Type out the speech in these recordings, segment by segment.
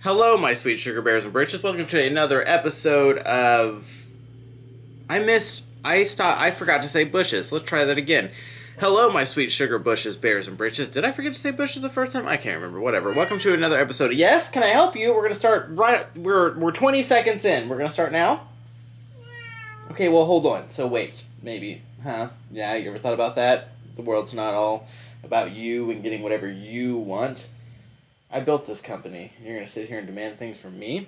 Hello, my sweet sugar bears and britches. Welcome to another episode of. I missed. I stopped. I forgot to say bushes. Let's try that again. Hello, my sweet sugar bushes, bears, and britches. Did I forget to say bushes the first time? I can't remember. Whatever. Welcome to another episode. Yes, can I help you? We're gonna start right. We're we're 20 seconds in. We're gonna start now. Okay. Well, hold on. So wait. Maybe. Huh? Yeah. You ever thought about that? The world's not all about you and getting whatever you want. I built this company. You're gonna sit here and demand things from me?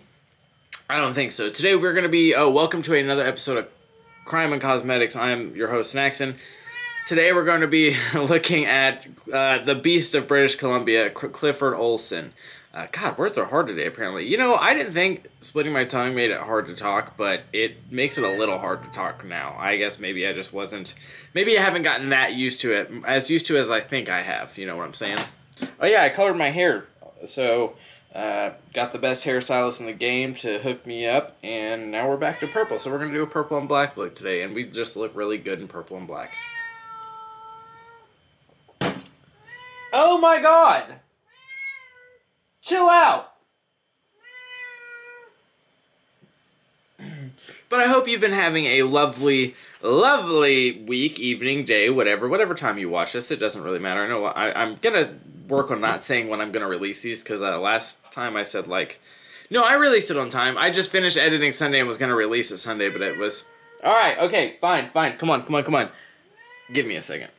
I don't think so. Today we're gonna be. Oh, welcome to another episode of Crime and Cosmetics. I'm your host Snaxton. Today we're going to be looking at uh, the Beast of British Columbia, Clifford Olson. Uh, God, words are hard today. Apparently, you know, I didn't think splitting my tongue made it hard to talk, but it makes it a little hard to talk now. I guess maybe I just wasn't. Maybe I haven't gotten that used to it, as used to as I think I have. You know what I'm saying? Oh yeah, I colored my hair so, uh, got the best hairstylist in the game to hook me up, and now we're back to purple. So we're gonna do a purple and black look today, and we just look really good in purple and black. Oh my god! Chill out! But I hope you've been having a lovely, lovely week, evening, day, whatever, whatever time you watch this. It doesn't really matter. I know I, I'm gonna work on not saying when I'm to release these because uh, last time I said like, no, I released it on time. I just finished editing Sunday and was to release it Sunday, but it was all right. Okay, fine, fine. Come on, come on, come on. Give me a second.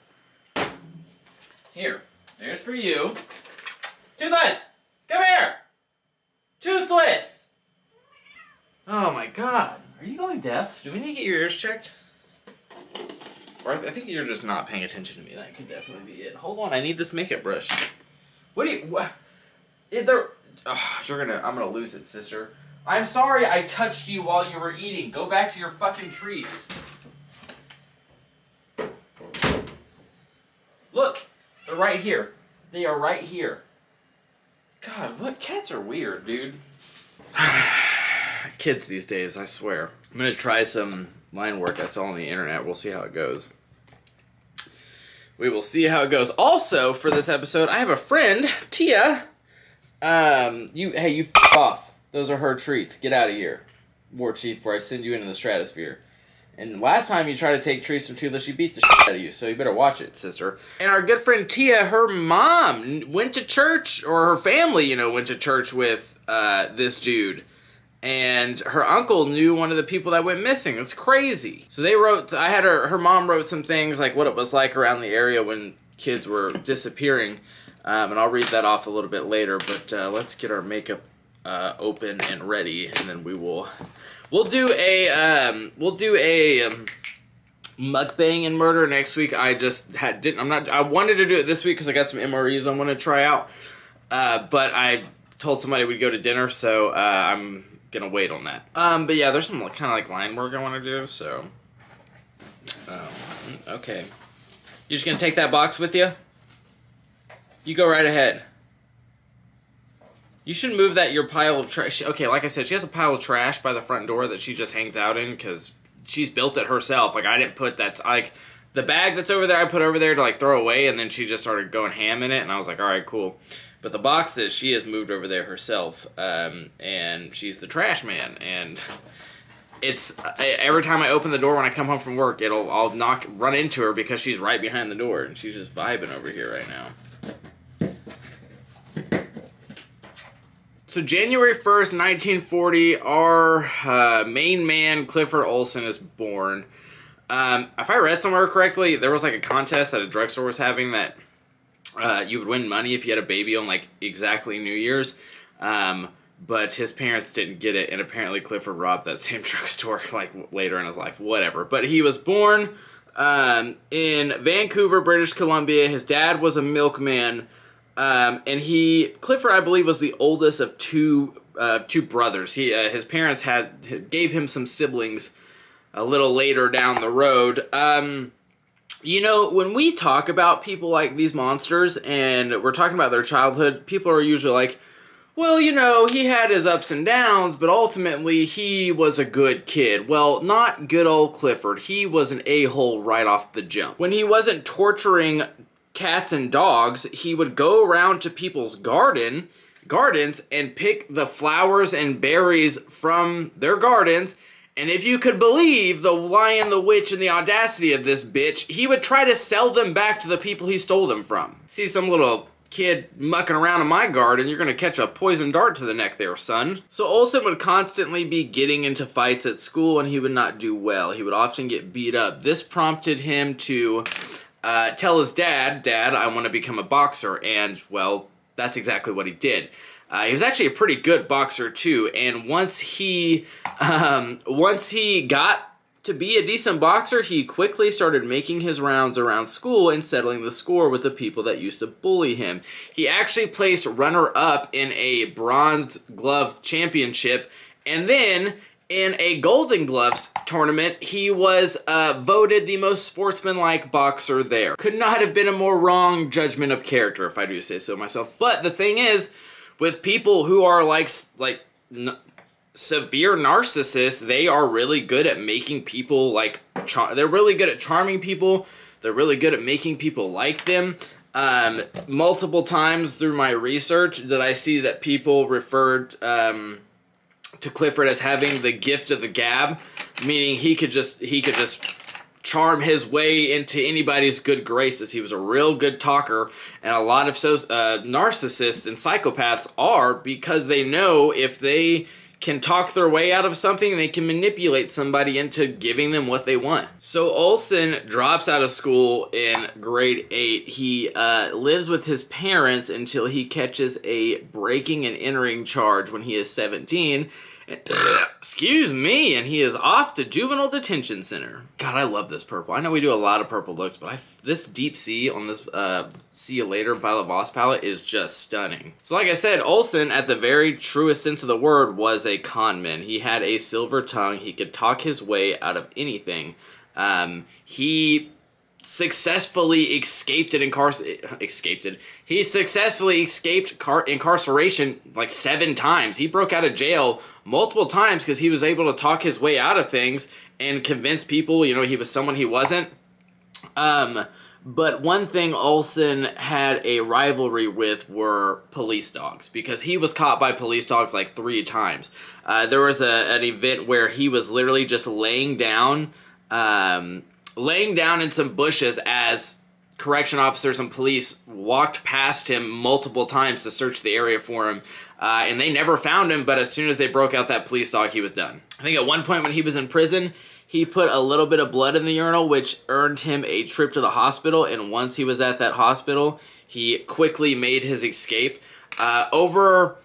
Here, there's for you. Toothless, come here. Toothless. Oh my God, are you going deaf? Do we need to get your ears checked? Or I think you're just not paying attention to me. That could definitely be it. Hold on, I need this makeup brush. What do you? What? Is there? Oh, you're gonna. I'm gonna lose it, sister. I'm sorry I touched you while you were eating. Go back to your fucking trees. Look, they're right here. They are right here. God, what cats are weird, dude. Kids these days, I swear. I'm gonna try some line work I saw on the internet. We'll see how it goes. We will see how it goes. Also, for this episode, I have a friend, Tia. Um, you, hey, you f off. Those are her treats. Get out of here, War Chief, before I send you into the stratosphere. And last time you tried to take treats from Tula, she beat the shit out of you, so you better watch it, sister. And our good friend Tia, her mom went to church, or her family, you know, went to church with uh, this dude and her uncle knew one of the people that went missing. It's crazy. So they wrote, I had her, her mom wrote some things like what it was like around the area when kids were disappearing. Um, and I'll read that off a little bit later, but uh, let's get our makeup uh, open and ready, and then we will, we'll do a, um, we'll do a, um, mukbang and murder next week. I just had, didn't, I'm not, I wanted to do it this week because I got some MREs I want to try out, uh, but I told somebody we'd go to dinner, so uh, I'm gonna wait on that. Um, but yeah, there's some kind of like line work I want to do. So, um, okay, you're just gonna take that box with you? You go right ahead. You should move that your pile of trash. Okay, like I said, she has a pile of trash by the front door that she just hangs out in because she's built it herself. Like I didn't put that. Like the bag that's over there, I put over there to like throw away, and then she just started going ham in it, and I was like, all right, cool. But the boxes, she has moved over there herself, um, and she's the trash man. And it's every time I open the door when I come home from work, it'll I'll knock run into her because she's right behind the door, and she's just vibing over here right now. So January 1st, 1940, our uh, main man, Clifford Olson, is born. Um, if I read somewhere correctly, there was like a contest that a drugstore was having that uh, you would win money if you had a baby on like exactly New Year's. Um, but his parents didn't get it, and apparently Clifford robbed that same drugstore like later in his life. Whatever. But he was born um, in Vancouver, British Columbia. His dad was a milkman, um, and he Clifford, I believe, was the oldest of two uh, two brothers. He uh, his parents had gave him some siblings a little later down the road. Um, you know, when we talk about people like these monsters and we're talking about their childhood, people are usually like, well, you know, he had his ups and downs, but ultimately he was a good kid. Well, not good old Clifford. He was an a-hole right off the jump. When he wasn't torturing cats and dogs, he would go around to people's garden gardens and pick the flowers and berries from their gardens. And if you could believe the lion, the witch, and the audacity of this bitch, he would try to sell them back to the people he stole them from. See some little kid mucking around in my garden, you're gonna catch a poison dart to the neck there, son. So Olson would constantly be getting into fights at school and he would not do well. He would often get beat up. This prompted him to uh, tell his dad, Dad, I want to become a boxer. And, well, that's exactly what he did. Uh, he was actually a pretty good boxer too, and once he um, once he got to be a decent boxer, he quickly started making his rounds around school and settling the score with the people that used to bully him. He actually placed runner up in a bronze glove championship, and then in a Golden Gloves tournament, he was uh, voted the most sportsmanlike boxer there. Could not have been a more wrong judgment of character, if I do say so myself. But the thing is, with people who are like like severe narcissists, they are really good at making people like char- they're really good at charming people. They're really good at making people like them. Um, multiple times through my research did I see that people referred um, to Clifford as having the gift of the gab, meaning he could just he could just charm his way into anybody's good graces. He was a real good talker, and a lot of so uh, narcissists and psychopaths are because they know if they can talk their way out of something, they can manipulate somebody into giving them what they want. So Olson drops out of school in grade 8. He uh, lives with his parents until he catches a breaking and entering charge when he is 17 excuse me, and he is off to juvenile detention center. God, I love this purple. I know we do a lot of purple looks, but I, this deep sea on this uh, See You Later Violet Voss palette is just stunning. So like I said, Olson, at the very truest sense of the word, was a conman. He had a silver tongue. He could talk his way out of anything. Um, he successfully escaped it incar- escaped it. He successfully escaped car- incarceration like seven times. He broke out of jail multiple times because he was able to talk his way out of things and convince people, you know, he was someone he wasn't. Um, but one thing Olson had a rivalry with were police dogs because he was caught by police dogs like three times. Uh, there was a, an event where he was literally just laying down um, laying down in some bushes as correction officers and police walked past him multiple times to search the area for him. Uh, and they never found him, but as soon as they broke out that police dog, he was done. I think at one point when he was in prison, he put a little bit of blood in the urinal, which earned him a trip to the hospital. And once he was at that hospital, he quickly made his escape. Uh, over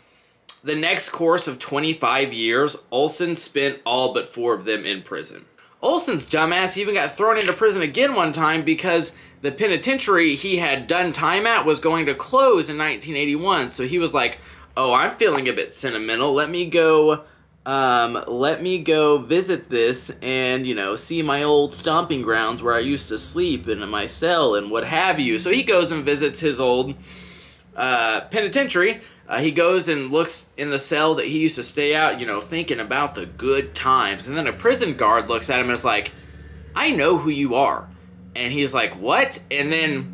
the next course of 25 years, Olson spent all but four of them in prison. Olson's dumbass even got thrown into prison again one time because the penitentiary he had done time at was going to close in 1981. So he was like, "Oh, I'm feeling a bit sentimental. Let me go um, let me go visit this and, you know, see my old stomping grounds where I used to sleep in my cell and what have you." So he goes and visits his old uh, penitentiary uh, he goes and looks in the cell that he used to stay out, you know, thinking about the good times. And then a prison guard looks at him and is like, I know who you are. And he's like, What? And then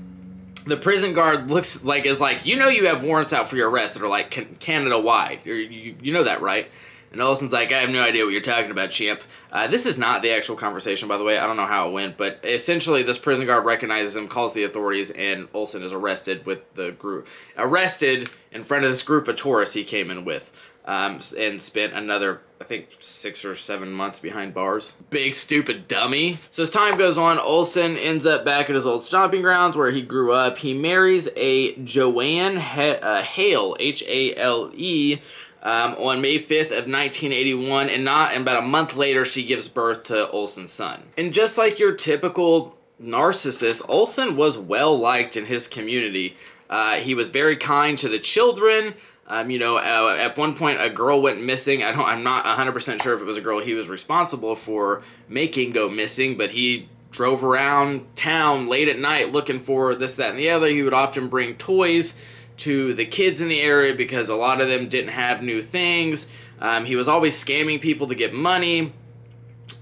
the prison guard looks like, is like, You know, you have warrants out for your arrest that are like Canada wide. You, you know that, right? And Olson's like, I have no idea what you're talking about, champ. Uh, this is not the actual conversation, by the way. I don't know how it went, but essentially, this prison guard recognizes him, calls the authorities, and Olson is arrested with the group. Arrested in front of this group of tourists he came in with. Um, and spent another, I think, six or seven months behind bars. Big stupid dummy. So as time goes on, Olson ends up back at his old stomping grounds where he grew up. He marries a Joanne he- uh, Hale, H A L E, um, on May 5th of 1981, and not and about a month later, she gives birth to Olson's son. And just like your typical narcissist, Olson was well liked in his community. Uh, he was very kind to the children. Um, you know, uh, at one point a girl went missing. I don't. I'm not 100% sure if it was a girl he was responsible for making go missing, but he drove around town late at night looking for this, that, and the other. He would often bring toys to the kids in the area because a lot of them didn't have new things. Um, he was always scamming people to get money,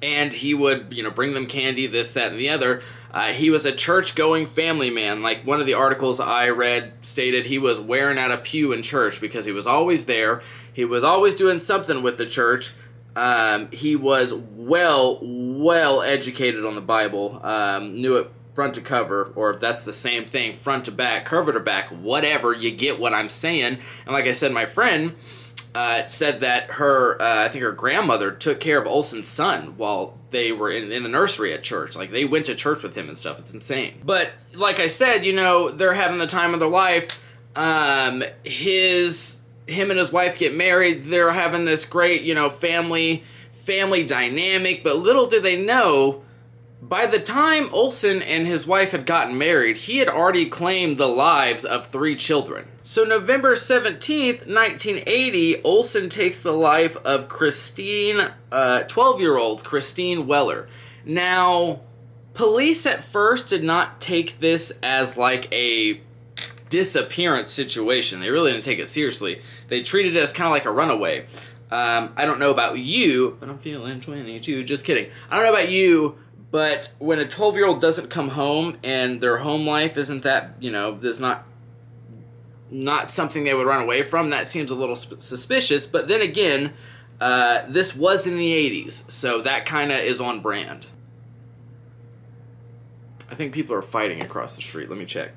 and he would, you know, bring them candy, this, that, and the other. Uh, he was a church going family man. Like one of the articles I read stated he was wearing out a pew in church because he was always there. He was always doing something with the church. Um, he was well, well educated on the Bible, um, knew it front to cover, or if that's the same thing, front to back, cover to back, whatever, you get what I'm saying. And like I said, my friend uh, said that her, uh, I think her grandmother took care of Olson's son while they were in, in the nursery at church. Like they went to church with him and stuff. It's insane. But like I said, you know, they're having the time of their life. Um, his, him and his wife get married. They're having this great, you know, family, family dynamic. But little did they know by the time Olson and his wife had gotten married, he had already claimed the lives of three children. So, November 17th, 1980, Olson takes the life of Christine, 12 uh, Christine Weller. Now, police at first did not take this as like a disappearance situation. They really didn't take it seriously. They treated it as kind of like a runaway. Um, I don't know about you, but I'm feeling 22. Just kidding. I don't know about you, but when a 12 year old doesn't come home and their home life isn't that, you know, there's not not something they would run away from, that seems a little suspicious. But then again, uh, this was in the 80s, so that kind of is on brand. I think people are fighting across the street. Let me check.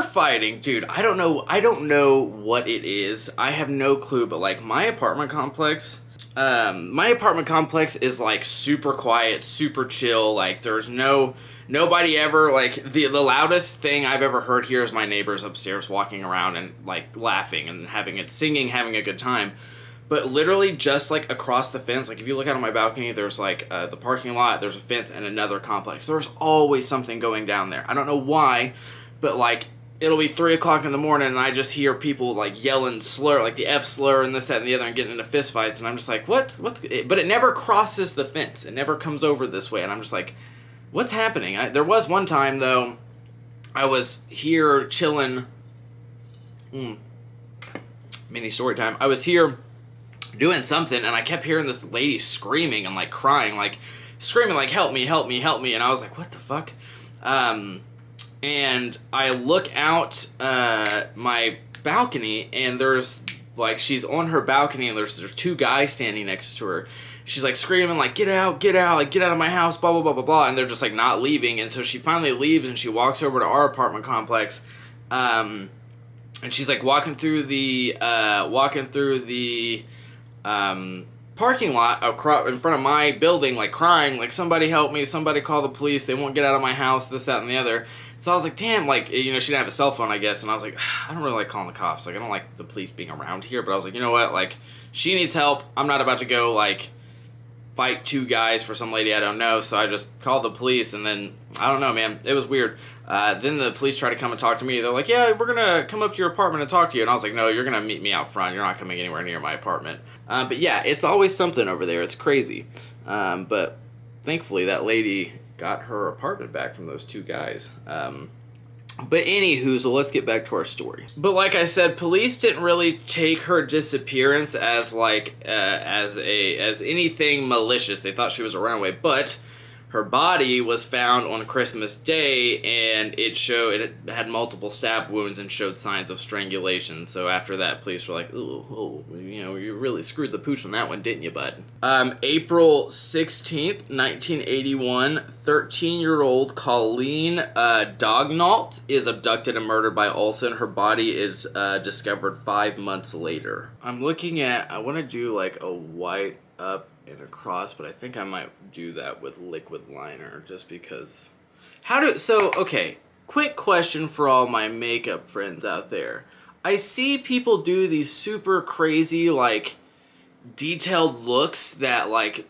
They fighting, dude. I don't know. I don't know what it is. I have no clue. But like my apartment complex, um, my apartment complex is like super quiet, super chill. Like there's no nobody ever like the the loudest thing I've ever heard here is my neighbors upstairs walking around and like laughing and having it singing, having a good time. But literally just like across the fence, like if you look out on my balcony, there's like uh, the parking lot, there's a fence and another complex. There's always something going down there. I don't know why but like it'll be three o'clock in the morning and I just hear people like yelling slur, like the F slur and this, that, and the other, and getting into fistfights, and I'm just like, what? What's? But it never crosses the fence. It never comes over this way, and I'm just like, what's happening? I, there was one time though, I was here chilling. Hmm, mini story time. I was here doing something, and I kept hearing this lady screaming and like crying, like screaming, like help me, help me, help me, and I was like, what the fuck? Um, and I look out uh, my balcony, and there's like she's on her balcony, and there's there's two guys standing next to her. She's like screaming, like "Get out, get out, like get out of my house!" Blah blah blah blah blah, and they're just like not leaving. And so she finally leaves, and she walks over to our apartment complex. Um, and she's like walking through the uh, walking through the um, parking lot across in front of my building, like crying, like somebody help me, somebody call the police, they won't get out of my house, this, that, and the other. So I was like, damn, like, you know, she didn't have a cell phone, I guess. And I was like, I don't really like calling the cops. Like, I don't like the police being around here. But I was like, you know what? Like, she needs help. I'm not about to go, like, fight two guys for some lady I don't know. So I just called the police. And then, I don't know, man. It was weird. Uh, then the police tried to come and talk to me. They're like, yeah, we're going to come up to your apartment and talk to you. And I was like, no, you're going to meet me out front. You're not coming anywhere near my apartment. Uh, but yeah, it's always something over there. It's crazy. Um, but thankfully, that lady got her apartment back from those two guys. Um, but anywho, so let's get back to our story. But like I said, police didn't really take her disappearance as like uh, as a as anything malicious. They thought she was a runaway, but her body was found on Christmas Day, and it showed it had multiple stab wounds and showed signs of strangulation. So after that, police were like, "Ooh, oh, you know, you really screwed the pooch on that one, didn't you, bud?" Um, April sixteenth, nineteen eighty-one, thirteen-year-old Colleen uh, Daignault is abducted and murdered by Olson. Her body is uh, discovered five months later. I'm looking at. I want to do like a white up and across, but I think I might do that with liquid liner just because. How do so? Okay, quick question for all my makeup friends out there. I see people do these super crazy like detailed looks that like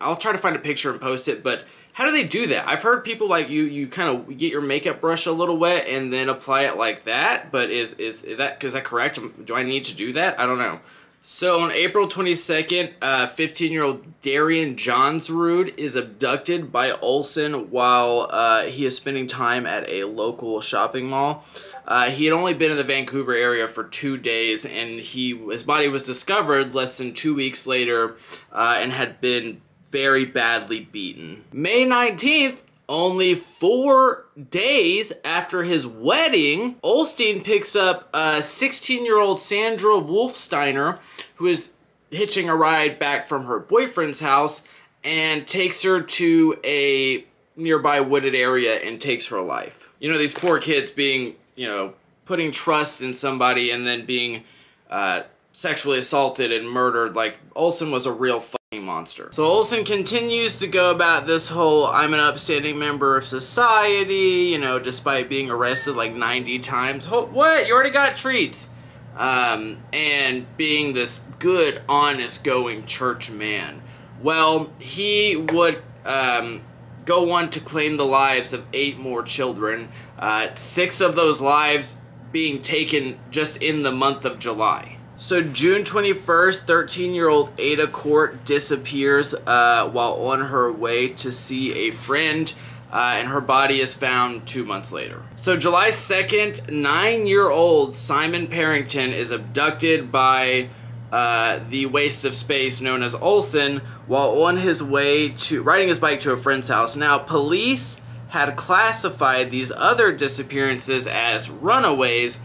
I'll try to find a picture and post it, but how do they do that? I've heard people like you you kind of get your makeup brush a little wet and then apply it like that, but is is, is that is that correct? Do I need to do that? I don't know. So on April 22nd, 15 year old Darian Johnsrude is abducted by Olson while uh, he is spending time at a local shopping mall. Uh, he had only been in the Vancouver area for two days, and he his body was discovered less than two weeks later, uh, and had been very badly beaten. May 19th, only four days after his wedding, Olstein picks up a 16 year old Sandra Wolfsteiner, who is hitching a ride back from her boyfriend's house, and takes her to a nearby wooded area and takes her life. You know, these poor kids being you know, putting trust in somebody and then being uh, sexually assaulted and murdered. Like, Olson was a real monster. So Olson continues to go about this whole I'm an upstanding member of society, you know, despite being arrested like 90 times. What? You already got treats. Um, and being this good, honest, going church man. Well, he would um, go on to claim the lives of eight more children, uh, six of those lives being taken just in the month of July. So June 21st, 13-year-old Ada Court disappears uh, while on her way to see a friend, uh, and her body is found two months later. So July 2nd, nine-year-old Simon Partington is abducted by uh, the waste of space known as Olson while on his way to riding his bike to a friend's house. Now, police had classified these other disappearances as runaways,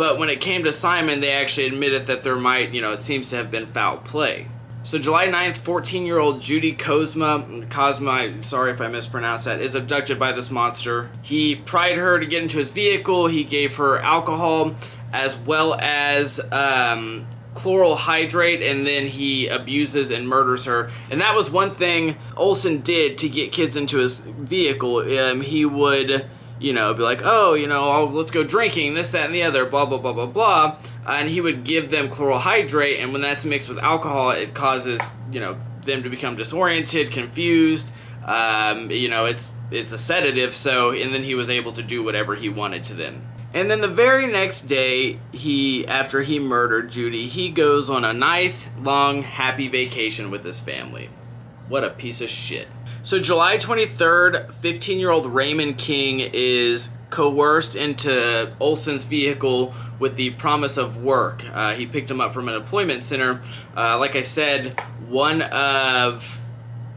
but when it came to Simon, they actually admitted that there might, you know, it seems to have been foul play. So July 9th, 14-year-old Judy Kozma, Kozma, sorry if I mispronounced that, is abducted by this monster. He pried her to get into his vehicle. He gave her alcohol as well as um, chloral hydrate and then he abuses and murders her. And that was one thing Olson did to get kids into his vehicle. Um, he would, you know, be like, oh, you know, oh, let's go drinking, this, that, and the other, blah, blah, blah, blah, blah. And he would give them chloral hydrate, and when that's mixed with alcohol, it causes, you know, them to become disoriented, confused. Um, you know, it's it's a sedative, so, and then he was able to do whatever he wanted to them. And then the very next day, he after he murdered Judy, he goes on a nice, long, happy vacation with his family. What a piece of shit. So July 23rd, 15-year-old Raymond King is coerced into Olson's vehicle with the promise of work. Uh, he picked him up from an employment center. Uh, like I said, one of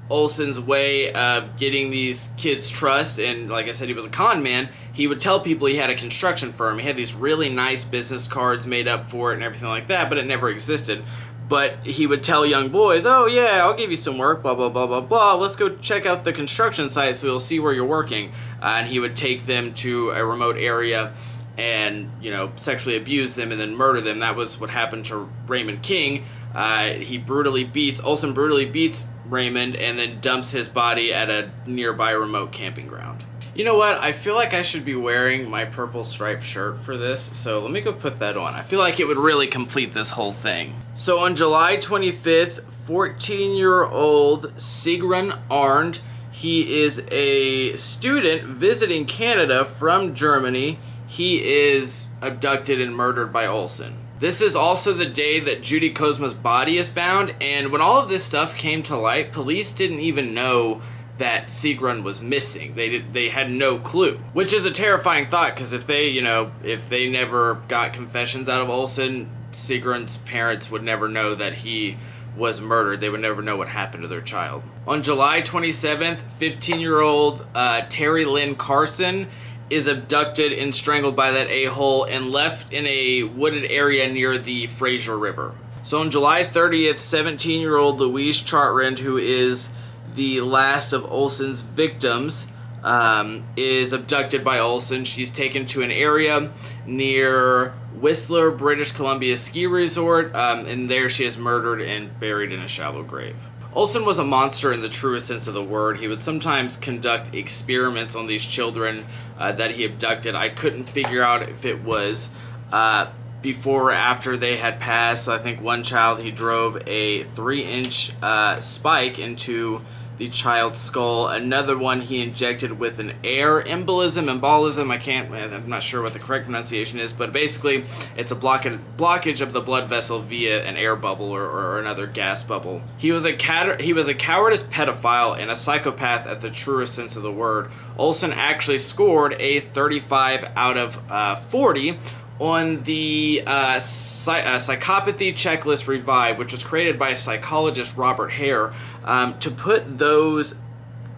Olson's way of getting these kids' trust, and like I said, he was a con man. He would tell people he had a construction firm. He had these really nice business cards made up for it and everything like that, but it never existed. But he would tell young boys, "Oh yeah, I'll give you some work. Blah blah blah blah blah. Let's go check out the construction site so you'll see where you're working." Uh, and he would take them to a remote area and you know sexually abuse them and then murder them. That was what happened to Raymond King. Uh, he brutally beats Olson brutally beats Raymond and then dumps his body at a nearby remote camping ground. You know what? I feel like I should be wearing my purple striped shirt for this, so let me go put that on. I feel like it would really complete this whole thing. So on July 25th, 14-year-old Sigrun Arndt, he is a student visiting Canada from Germany. He is abducted and murdered by Olson. This is also the day that Judy Kozma's body is found, and when all of this stuff came to light, police didn't even know that Sigrun was missing. They did, they had no clue, which is a terrifying thought because if they, you know, if they never got confessions out of Olson, Sigrun's parents would never know that he was murdered. They would never know what happened to their child. On July 27th, 15-year-old uh, Terry Lynn Carson is abducted and strangled by that a-hole and left in a wooded area near the Fraser River. So on July 30th, 17-year-old Louise Chartrand, who is the last of Olson's victims, um, is abducted by Olson. She's taken to an area near Whistler, British Columbia ski resort, um, and there she is murdered and buried in a shallow grave. Olson was a monster in the truest sense of the word. He would sometimes conduct experiments on these children uh, that he abducted. I couldn't figure out if it was uh, before or after they had passed. I think one child he drove a three inch uh, spike into the child's skull. Another one he injected with an air embolism, embolism. I can't. I'm not sure what the correct pronunciation is, but basically, it's a blockage blockage of the blood vessel via an air bubble or, or another gas bubble. He was a cat. He was a cowardice pedophile and a psychopath at the truest sense of the word. Olson actually scored a 35 out of uh, 40 on the uh, psych- uh, Psychopathy Checklist Revised, which was created by psychologist Robert Hare, um, to put those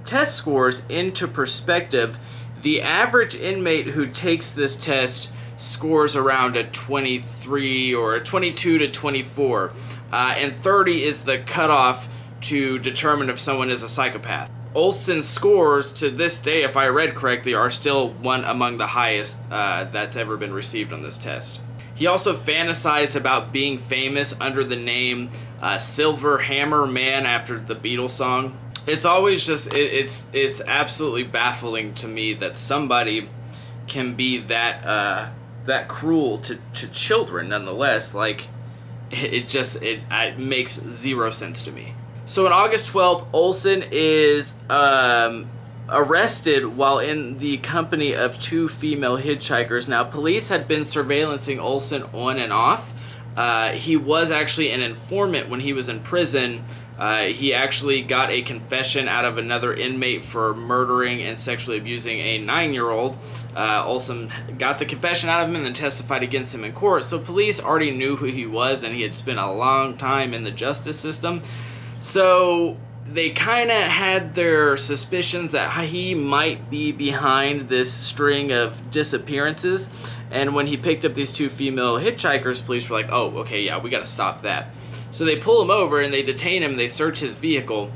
test scores into perspective, the average inmate who takes this test scores around a 23 or a 22 to 24, uh, and 30 is the cutoff to determine if someone is a psychopath. Olson's scores to this day, if I read correctly, are still one among the highest uh, that's ever been received on this test. He also fantasized about being famous under the name uh, Silver Hammer Man after the Beatles song. It's always just it, it's it's absolutely baffling to me that somebody can be that uh, that cruel to, to children. Nonetheless, like it, it just it, it makes zero sense to me. So on August 12th, Olson is um, arrested while in the company of two female hitchhikers. Now, police had been surveillancing Olson on and off. Uh, he was actually an informant when he was in prison. Uh, he actually got a confession out of another inmate for murdering and sexually abusing a nine year old. Uh, Olson got the confession out of him and then testified against him in court. So police already knew who he was and he had spent a long time in the justice system. So they kind of had their suspicions that he might be behind this string of disappearances. And when he picked up these two female hitchhikers, police were like, oh, okay, yeah, we got to stop that. So they pull him over and they detain him. They search his vehicle.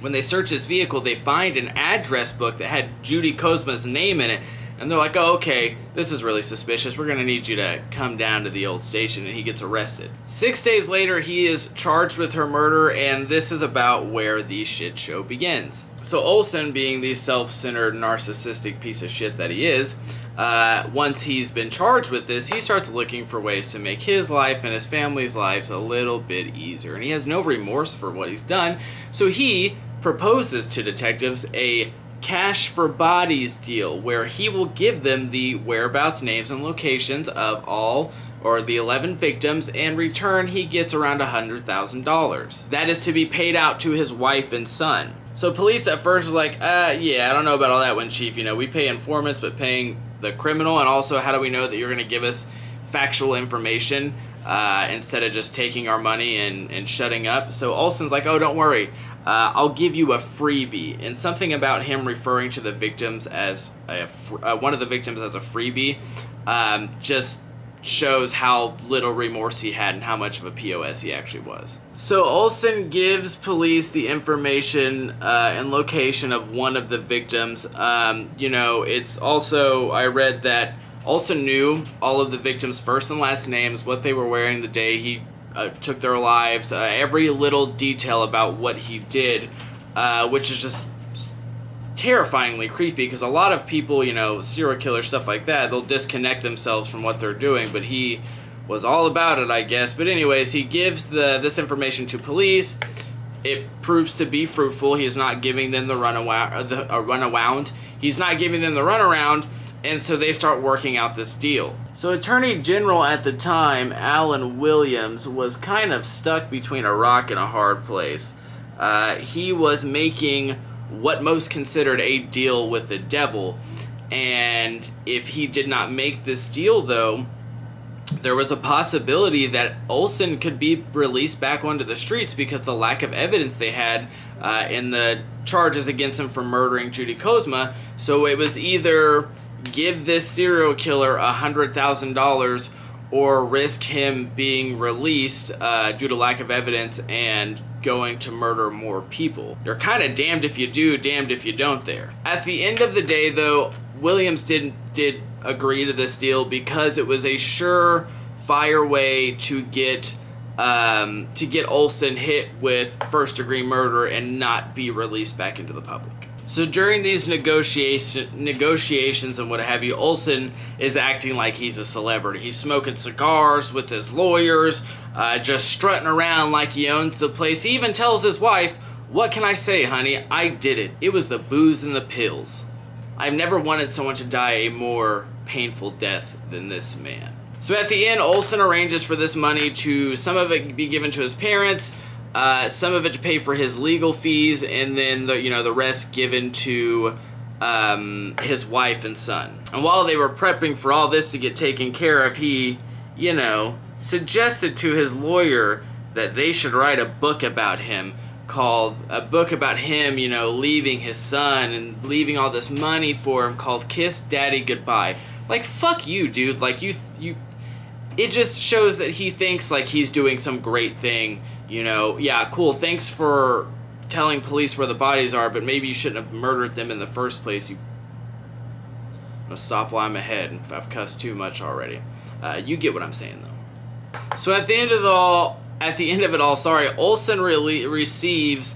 When they search his vehicle, they find an address book that had Judy Kozma's name in it and they're like, oh, okay, this is really suspicious. We're going to need you to come down to the old station. And he gets arrested. Six days later, he is charged with her murder, and this is about where the shit show begins. So, Olson, being the self centered, narcissistic piece of shit that he is, uh, once he's been charged with this, he starts looking for ways to make his life and his family's lives a little bit easier. And he has no remorse for what he's done, so he proposes to detectives a cash for bodies deal where he will give them the whereabouts, names, and locations of all or the 11 victims. In return, he gets around $100,000. That is to be paid out to his wife and son. So police at first was like, uh, yeah, I don't know about all that one, chief. You know, we pay informants, but paying the criminal, and also how do we know that you're going to give us factual information uh, instead of just taking our money and, and shutting up? So Olson's like, oh, don't worry uh, I'll give you a freebie. And something about him referring to the victims as a, uh, one of the victims as a freebie um, just shows how little remorse he had and how much of a POS he actually was. So Olson gives police the information uh, and location of one of the victims. Um, you know, it's also, I read that Olson knew all of the victims' first and last names, what they were wearing the day he uh, took their lives, uh, every little detail about what he did, uh, which is just terrifyingly creepy because a lot of people, you know, serial killer stuff like that, they'll disconnect themselves from what they're doing, but he was all about it, I guess. But anyways, he gives the this information to police. It proves to be fruitful. He's not giving them the runaround. Uh, the uh, runaround. He's not giving them the runaround and so they start working out this deal. So Attorney General at the time, Alan Williams, was kind of stuck between a rock and a hard place. Uh, he was making what most considered a deal with the devil, and if he did not make this deal, though, there was a possibility that Olson could be released back onto the streets because the lack of evidence they had uh, in the charges against him for murdering Judy Kozma. So it was either give this serial killer a hundred thousand dollars or risk him being released uh, due to lack of evidence and going to murder more people. You're kind of damned if you do, damned if you don't there. At the end of the day, though, Williams didn't did agree to this deal because it was a sure fire way to get um, to get Olson hit with first degree murder and not be released back into the public. So during these negotiation negotiations and what have you, Olson is acting like he's a celebrity. He's smoking cigars with his lawyers, uh, just strutting around like he owns the place. He even tells his wife, What can I say, honey? I did it. It was the booze and the pills. I've never wanted someone to die a more painful death than this man. So at the end, Olson arranges for this money to some of it be given to his parents, uh, some of it to pay for his legal fees, and then the you know the rest given to um, his wife and son. And while they were prepping for all this to get taken care of, he, you know, suggested to his lawyer that they should write a book about him called a book about him, you know, leaving his son and leaving all this money for him called Kiss Daddy Goodbye. Like fuck you, dude. Like you you it just shows that he thinks like he's doing some great thing, you know. Yeah, cool. Thanks for telling police where the bodies are, but maybe you shouldn't have murdered them in the first place. You I'm gonna stop while I'm ahead. I've cussed too much already. Uh, you get what I'm saying though. So at the end of it all, at the end of it all, sorry, Olson really receives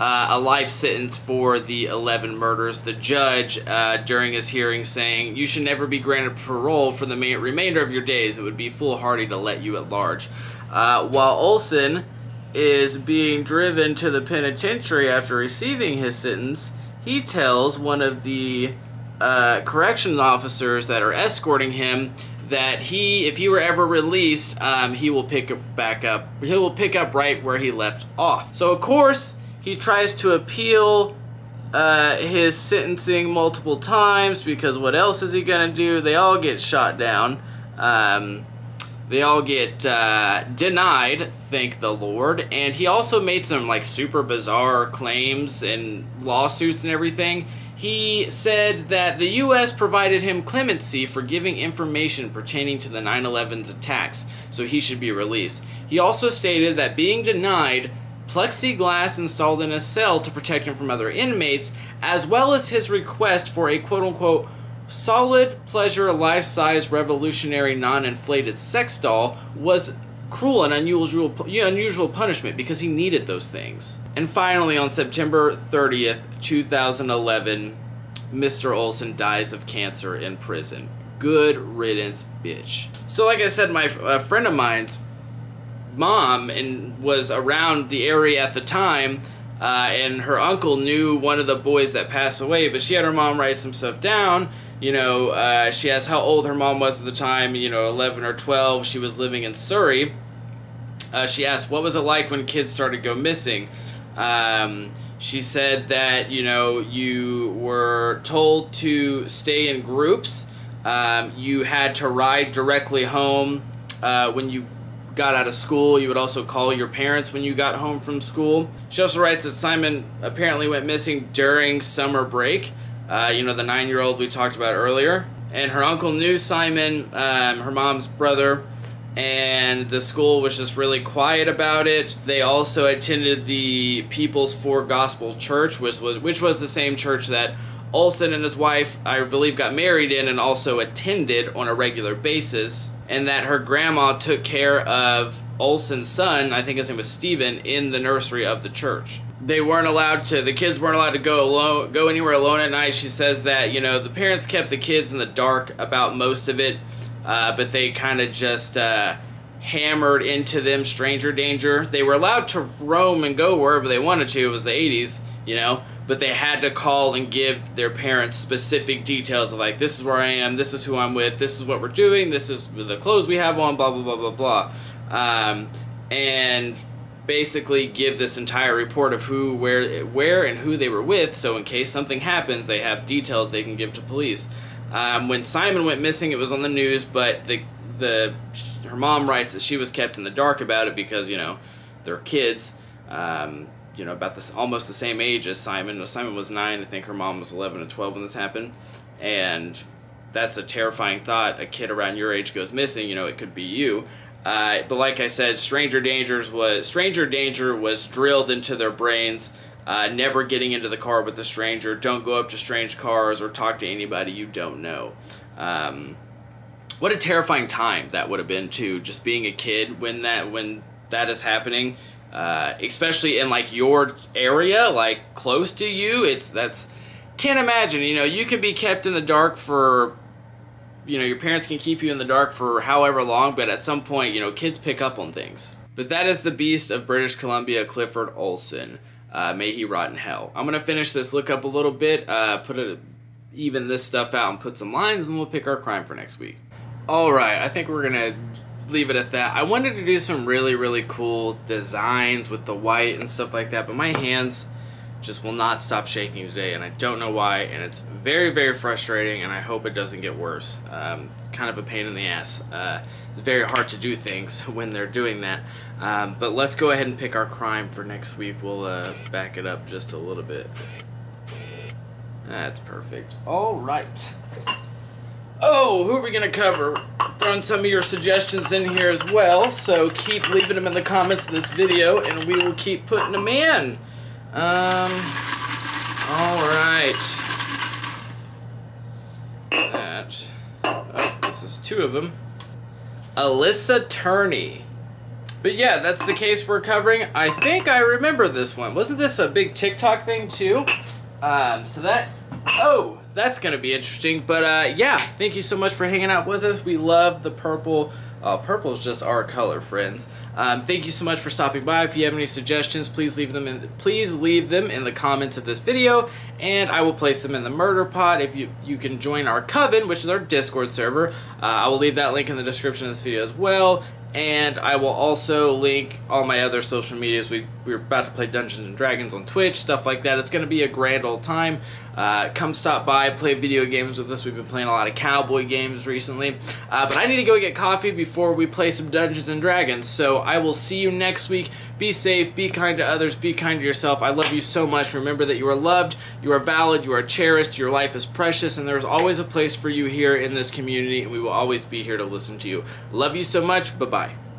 uh, a life sentence for the 11 murders. The judge, uh, during his hearing, saying, You should never be granted parole for the remainder of your days. It would be foolhardy to let you at large. Uh, while Olson is being driven to the penitentiary after receiving his sentence, he tells one of the uh, corrections officers that are escorting him that he, if he were ever released, um, he will pick up back up. He will pick up right where he left off. So of course he tries to appeal uh, his sentencing multiple times because what else is he gonna do? They all get shot down. Um, they all get uh, denied, thank the Lord. And he also made some like super bizarre claims and lawsuits and everything. He said that the U.S. provided him clemency for giving information pertaining to the 9 11's attacks, so he should be released. He also stated that being denied plexiglass installed in a cell to protect him from other inmates, as well as his request for a quote unquote solid pleasure life size revolutionary non inflated sex doll, was cruel and unusual, unusual punishment because he needed those things. And finally, on September 30th, 2011, Mr. Olson dies of cancer in prison. Good riddance, bitch. So, like I said, my a friend of mine's mom and was around the area at the time. Uh, and her uncle knew one of the boys that passed away, but she had her mom write some stuff down. You know, uh, she asked how old her mom was at the time, you know, 11 or 12. She was living in Surrey. Uh, she asked, what was it like when kids started to go missing? Um, she said that, you know, you were told to stay in groups. Um, you had to ride directly home uh, when you got out of school. You would also call your parents when you got home from school. She also writes that Simon apparently went missing during summer break. Uh, you know, the nine year old we talked about earlier. And her uncle knew Simon, um, her mom's brother, and the school was just really quiet about it. They also attended the People's Four Gospel Church, which was which was the same church that Olson and his wife, I believe, got married in and also attended on a regular basis. And that her grandma took care of Olson's son, I think his name was Stephen, in the nursery of the church. They weren't allowed to, the kids weren't allowed to go alone, go anywhere alone at night. She says that, you know, the parents kept the kids in the dark about most of it uh, but they kind of just uh, hammered into them stranger danger. They were allowed to roam and go wherever they wanted to. It was the 80s, you know, but they had to call and give their parents specific details of like, this is where I am, this is who I'm with, this is what we're doing, this is the clothes we have on, blah, blah, blah, blah, blah. Um, and basically give this entire report of who, where, where, and who they were with. So in case something happens, they have details they can give to police. Um, when Simon went missing, it was on the news, but the the her mom writes that she was kept in the dark about it because you know they're kids, um, you know about this almost the same age as Simon. Simon was nine, I think her mom was eleven or twelve when this happened, and that's a terrifying thought. A kid around your age goes missing. You know, it could be you. Uh, but like I said, Stranger Dangers was Stranger Danger was drilled into their brains uh, never getting into the car with a stranger. Don't go up to strange cars or talk to anybody you don't know. Um, what a terrifying time that would have been too. Just being a kid when that when that is happening, uh, especially in like your area, like close to you. It's that's can't imagine. You know, you can be kept in the dark for. You know, your parents can keep you in the dark for however long, but at some point, you know, kids pick up on things. But that is the beast of British Columbia, Clifford Olson. Uh, may he rot in hell. I'm gonna finish this look up a little bit, uh, put it, even this stuff out, and put some lines, and we'll pick our crime for next week. All right, I think we're gonna leave it at that. I wanted to do some really really cool designs with the white and stuff like that, but my hands just will not stop shaking today, and I don't know why, and it's very, very frustrating, and I hope it doesn't get worse. Um, kind of a pain in the ass. Uh, it's very hard to do things when they're doing that. Um, but let's go ahead and pick our crime for next week. We'll uh, back it up just a little bit. That's perfect. All right. Oh, who are we going to cover? Throwing some of your suggestions in here as well, so keep leaving them in the comments of this video, and we will keep putting them in. Um, all right. That. Oh, this is two of them. Alissa Turney. But yeah, that's the case we're covering. I think I remember this one. Wasn't this a big TikTok thing too? Um, so that, oh, that's going to be interesting. But uh, yeah, thank you so much for hanging out with us. We love the purple. Uh, purple is just our color, friends. Um, thank you so much for stopping by. If you have any suggestions, please leave them in. Please leave them in the comments of this video, and I will place them in the murder pot. If you you can join our coven, which is our Discord server, uh, I will leave that link in the description of this video as well and I will also link all my other social medias. We, we're about to play Dungeons and Dragons on Twitch, stuff like that. It's going to be a grand old time. Uh, come stop by, play video games with us. We've been playing a lot of cowboy games recently. Uh, but I need to go get coffee before we play some Dungeons and Dragons. So I will see you next week. Be safe, be kind to others, be kind to yourself. I love you so much. Remember that you are loved, you are valid, you are cherished, your life is precious, and there's always a place for you here in this community, and we will always be here to listen to you. Love you so much. Bye bye.